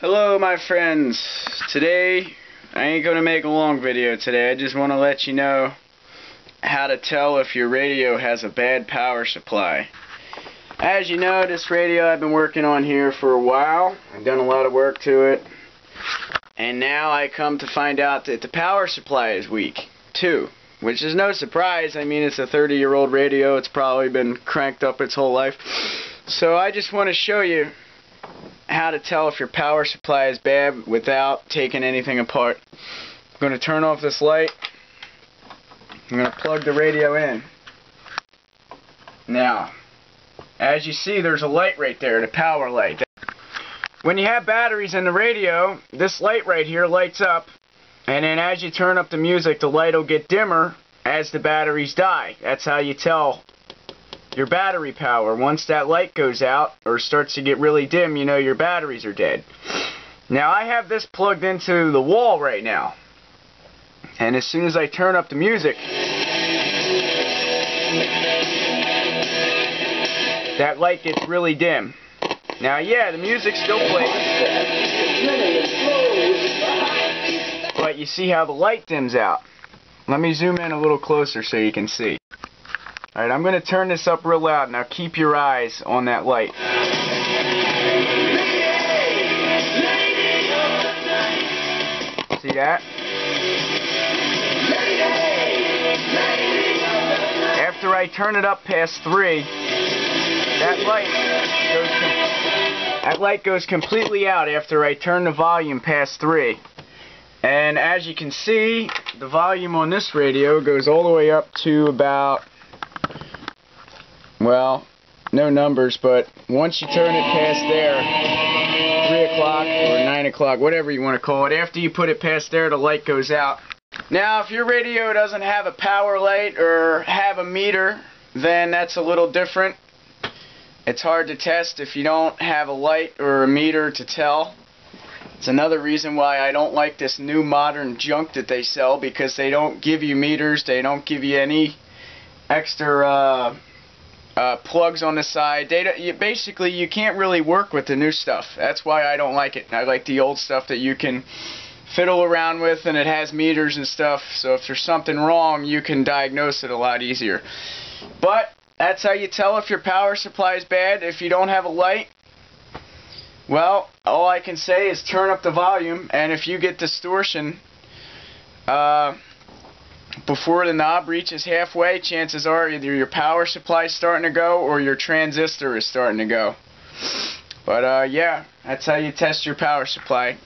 Hello my friends. Today I ain't gonna make a long video today. I just want to let you know how to tell if your radio has a bad power supply. As you know this radio I've been working on here for a while. I've done a lot of work to it. And now I come to find out that the power supply is weak too. Which is no surprise. I mean it's a 30 year old radio. It's probably been cranked up its whole life. So I just want to show you how to tell if your power supply is bad without taking anything apart. I'm going to turn off this light. I'm going to plug the radio in. Now, as you see, there's a light right there, the power light. When you have batteries in the radio, this light right here lights up, and then as you turn up the music, the light will get dimmer as the batteries die. That's how you tell your battery power. Once that light goes out or starts to get really dim, you know your batteries are dead. Now I have this plugged into the wall right now. And as soon as I turn up the music, that light gets really dim. Now yeah, the music still plays. But you see how the light dims out. Let me zoom in a little closer so you can see. Alright, I'm going to turn this up real loud. Now keep your eyes on that light. See that? After I turn it up past 3, that light goes that light goes completely out after I turn the volume past 3. And as you can see, the volume on this radio goes all the way up to about well, no numbers, but once you turn it past there, 3 o'clock or 9 o'clock, whatever you want to call it, after you put it past there, the light goes out. Now, if your radio doesn't have a power light or have a meter, then that's a little different. It's hard to test if you don't have a light or a meter to tell. It's another reason why I don't like this new modern junk that they sell because they don't give you meters, they don't give you any extra uh, uh, plugs on the side. Data, you, basically you can't really work with the new stuff. That's why I don't like it. I like the old stuff that you can fiddle around with and it has meters and stuff. So if there's something wrong, you can diagnose it a lot easier. But that's how you tell if your power supply is bad. If you don't have a light, well, all I can say is turn up the volume, and if you get distortion, uh, before the knob reaches halfway, chances are either your power supply is starting to go or your transistor is starting to go. But uh, yeah, that's how you test your power supply.